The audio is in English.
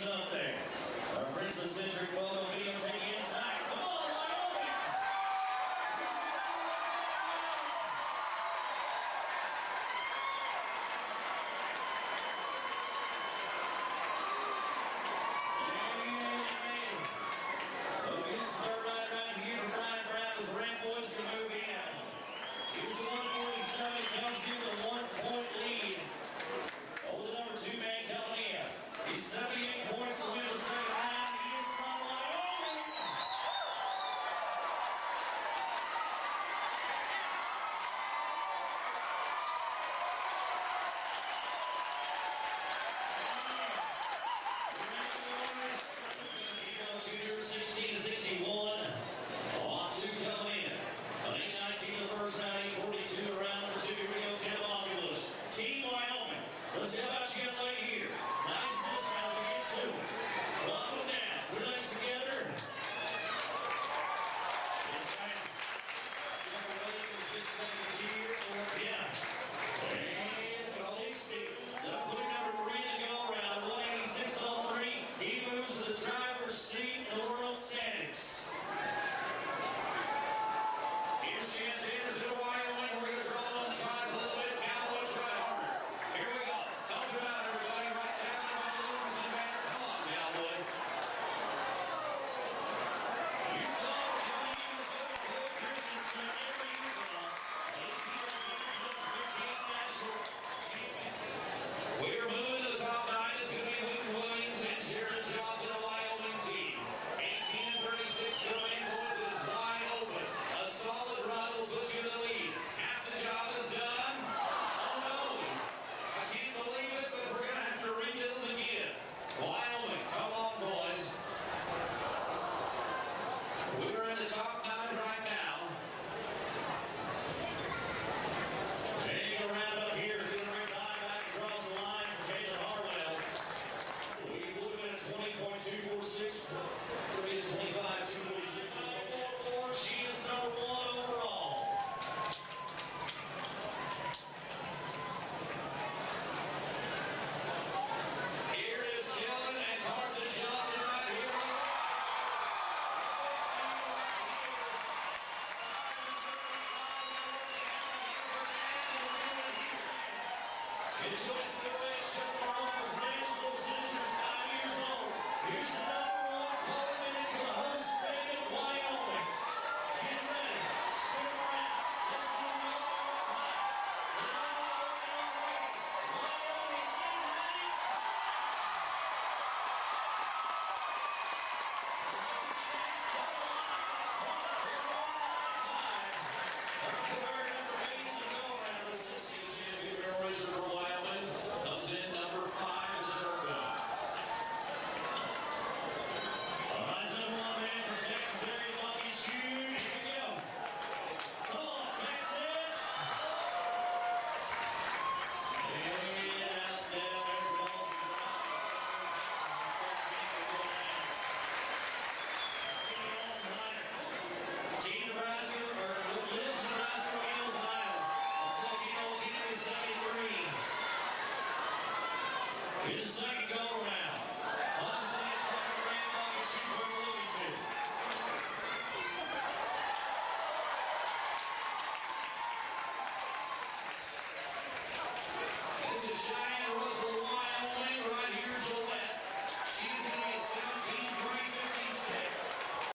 something. Our friends Centric Photo Video taking. 246, Korea 25, 246. She is number one overall. Here is Kevin and Carson Johnson right here. Enjoy the way Chevron was Here's In the second go around.